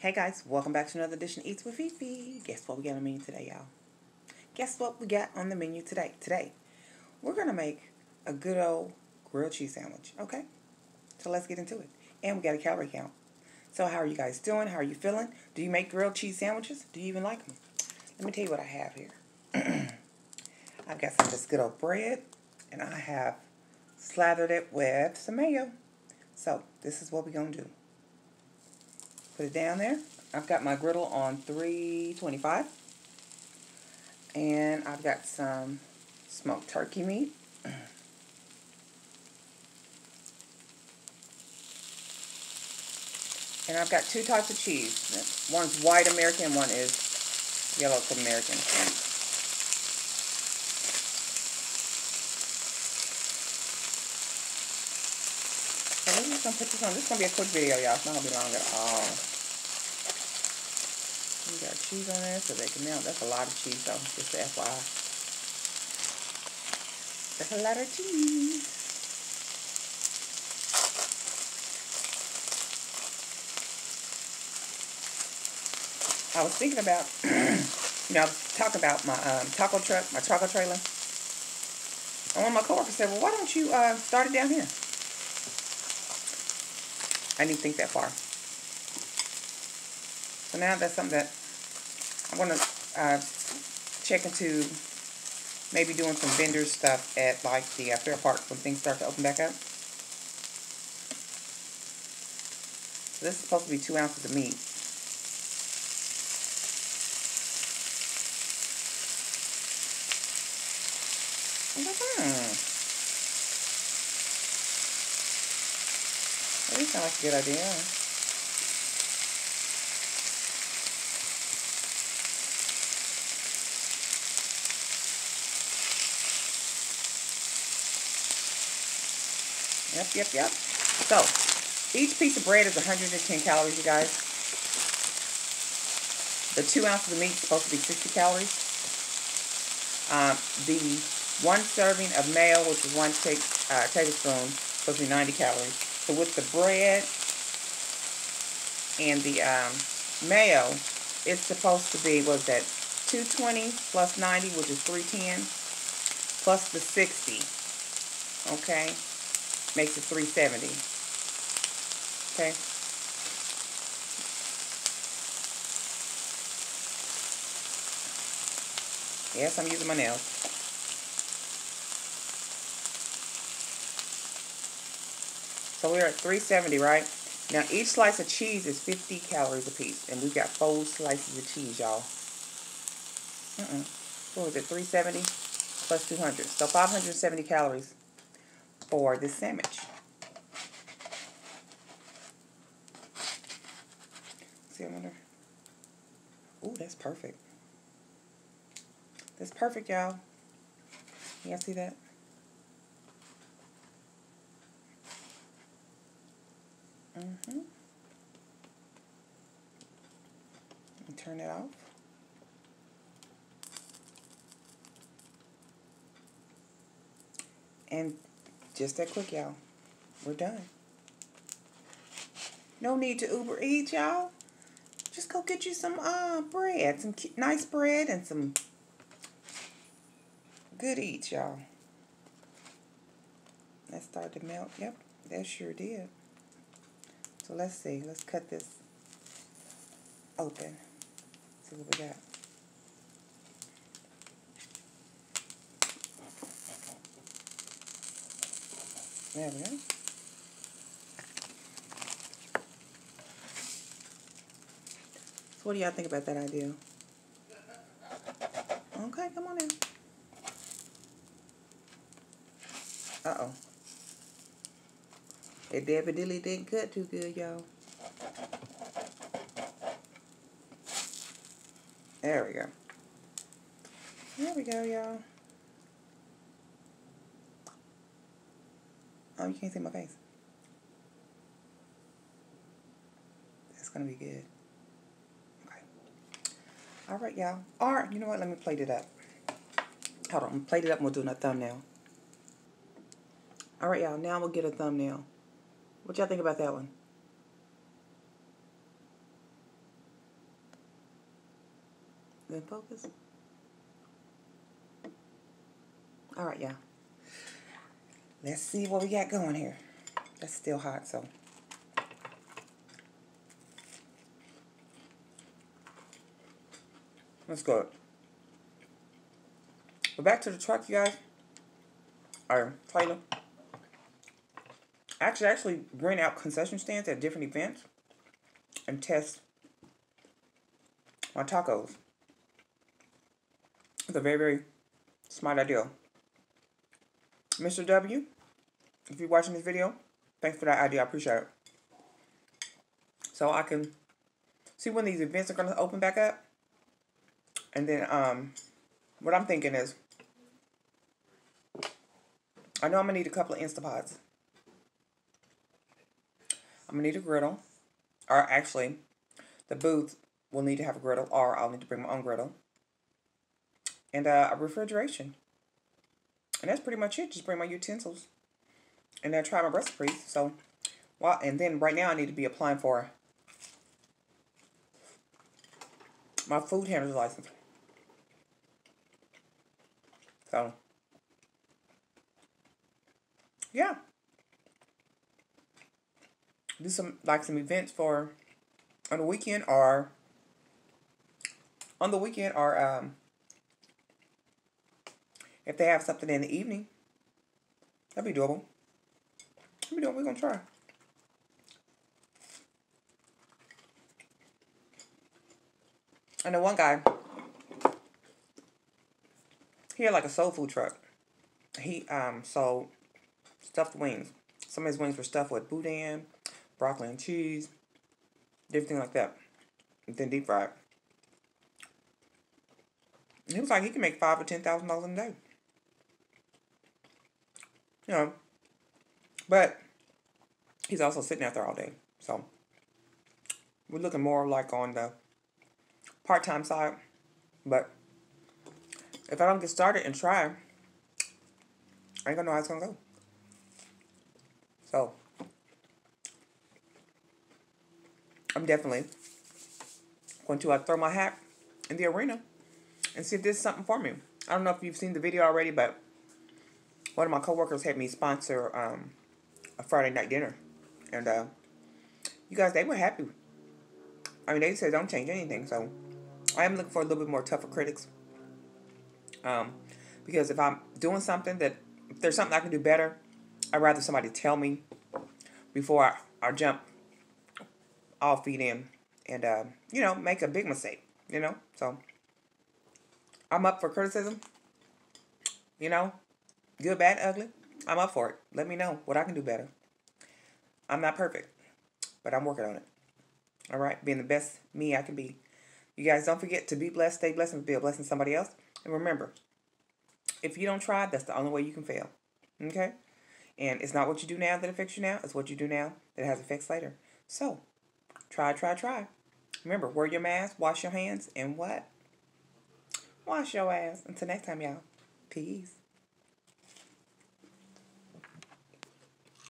Hey guys, welcome back to another edition Eats with FeFe. Guess what we got on the menu today, y'all? Guess what we got on the menu today? Today, we're gonna make a good old grilled cheese sandwich. Okay, so let's get into it. And we got a calorie count. So how are you guys doing? How are you feeling? Do you make grilled cheese sandwiches? Do you even like them? Let me tell you what I have here. I've got some of this good old bread, and I have slathered it with some mayo. So this is what we're gonna do. Put it down there. I've got my griddle on 325. And I've got some smoked turkey meat. And I've got two types of cheese. One's white American, one is yellow American. We're just gonna put this on. This is gonna be a quick video, y'all. It's not gonna be long at all. We got cheese on there, so they can melt. That's a lot of cheese, though. Just the FYI. That's a lot of cheese. I was thinking about, you know, talk about my um, taco truck, my taco trailer. And one of my coworkers said, well, why don't you uh, start it down here? I didn't think that far. So now that's something that I'm going to uh, check into maybe doing some vendor stuff at like the uh, fair park when things start to open back up. So this is supposed to be two ounces of meat. I was like, hmm. Sounds like a good idea. Yep, yep, yep. So, each piece of bread is 110 calories, you guys. The two ounces of meat is supposed to be 60 calories. Um, the one serving of mayo, which is one uh, tablespoon, supposed to be 90 calories. So with the bread and the um, mayo, it's supposed to be, what is that, 220 plus 90, which is 310, plus the 60, okay, makes it 370, okay. Yes, I'm using my nails. So we're at 370, right? Now each slice of cheese is 50 calories a piece. And we've got four slices of cheese, y'all. Mm-mm. What was it, 370 plus 200. So 570 calories for this sandwich. See, I wonder. Ooh, that's perfect. That's perfect, y'all. You all see that? Mm-hmm. Turn it off. And just that quick, y'all. We're done. No need to Uber Eats, y'all. Just go get you some uh, bread. Some nice bread and some good eats, y'all. That started to melt. Yep, that sure did. So let's see. Let's cut this open. See what we got. There we go. So what do y'all think about that idea? Okay, come on in. Uh-oh. It definitely didn't cut too good, y'all. There we go. There we go, y'all. Oh, you can't see my face. That's going to be good. Okay. All right, y'all. All right, you know what? Let me plate it up. Hold on. Plate it up and we'll do a thumbnail. All right, y'all. Now we'll get a thumbnail. What y'all think about that one? Then focus. All right, y'all. Let's see what we got going here. That's still hot, so. Let's go. But back to the truck, you guys. Or trailer. Actually, actually bring out concession stands at different events and test my tacos. It's a very, very smart idea. Mr. W, if you're watching this video, thanks for that idea. I appreciate it. So I can see when these events are going to open back up. And then um, what I'm thinking is, I know I'm going to need a couple of Instapots. I'm going to need a griddle. Or actually, the booth will need to have a griddle, or I'll need to bring my own griddle. And uh, a refrigeration. And that's pretty much it. Just bring my utensils. And then try my recipes. So, well, and then right now I need to be applying for my food handler's license. So, yeah. Do some, like some events for, on the weekend or, on the weekend or, um, if they have something in the evening, that'd be doable. That'd be. We're to try. I know one guy, he had like a soul food truck. He um sold stuffed wings. Some of his wings were stuffed with boudin, broccoli and cheese, everything like that. And then deep fried. He was like, he can make five or ten thousand dollars a day. You know, but he's also sitting out there all day. So we're looking more like on the part-time side. But if I don't get started and try, I ain't gonna know how it's gonna go. So I'm definitely going to uh, throw my hat in the arena and see if this is something for me. I don't know if you've seen the video already, but one of my coworkers had me sponsor um, a Friday night dinner. And uh, you guys, they were happy. I mean, they said don't change anything. So I am looking for a little bit more tougher critics. Um, because if I'm doing something that, if there's something I can do better, I'd rather somebody tell me before I, I jump all feet in and, uh, you know, make a big mistake, you know? So I'm up for criticism, you know? Good, bad, ugly. I'm up for it. Let me know what I can do better. I'm not perfect, but I'm working on it. All right, being the best me I can be. You guys don't forget to be blessed, stay blessed, and be a blessing to somebody else. And remember, if you don't try, that's the only way you can fail. Okay? And it's not what you do now that affects you now, it's what you do now that has effects later. So, try, try, try. Remember, wear your mask, wash your hands, and what? Wash your ass. Until next time, y'all. Peace.